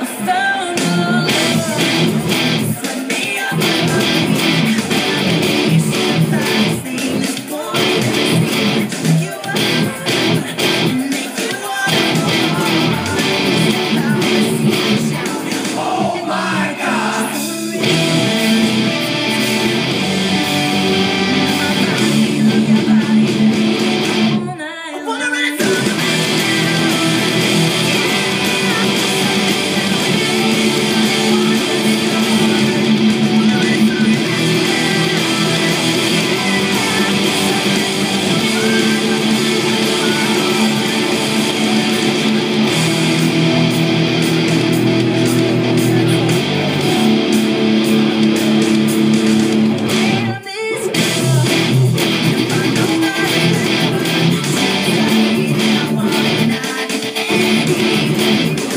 I found Música